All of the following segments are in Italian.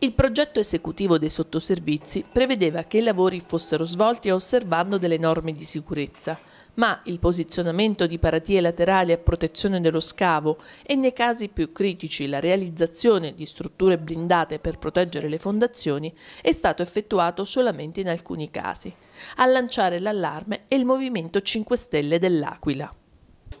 Il progetto esecutivo dei sottoservizi prevedeva che i lavori fossero svolti osservando delle norme di sicurezza, ma il posizionamento di paratie laterali a protezione dello scavo e nei casi più critici la realizzazione di strutture blindate per proteggere le fondazioni è stato effettuato solamente in alcuni casi. A lanciare l'allarme è il Movimento 5 Stelle dell'Aquila.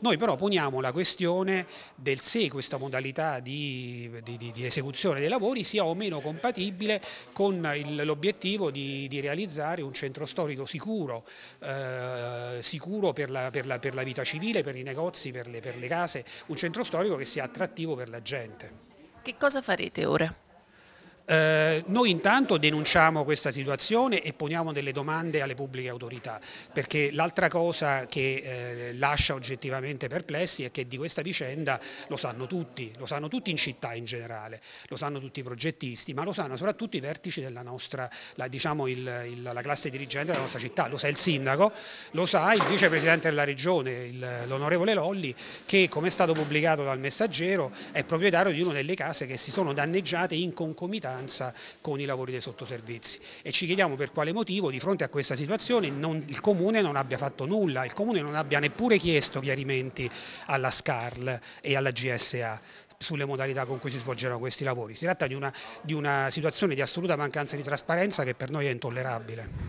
Noi però poniamo la questione del se questa modalità di, di, di esecuzione dei lavori sia o meno compatibile con l'obiettivo di, di, realizzare un centro storico sicuro, eh, sicuro per la, per, la, per la, vita civile, per i negozi, per le, per le case, un centro storico che sia attrattivo per la gente. Che cosa farete ora? Eh, noi intanto denunciamo questa situazione e poniamo delle domande alle pubbliche autorità, perché l'altra cosa che eh, lascia oggettivamente perplessi è che di questa vicenda lo sanno tutti, lo sanno tutti in città in generale, lo sanno tutti i progettisti, ma lo sanno soprattutto i vertici della nostra, la, diciamo il, il, la classe dirigente della nostra città, lo sa il sindaco, lo sa il vicepresidente della regione, l'onorevole Lolli, che come è stato pubblicato dal messaggero è proprietario di una delle case che si sono danneggiate in concomitanza vicinanza con i lavori dei sottoservizi e ci chiediamo per quale motivo di fronte a questa situazione non, il Comune non abbia fatto nulla, il Comune non abbia neppure chiesto chiarimenti alla SCARL e alla GSA sulle modalità con cui si svolgeranno questi lavori. Si tratta di una, di una situazione di assoluta mancanza di trasparenza che per noi è intollerabile.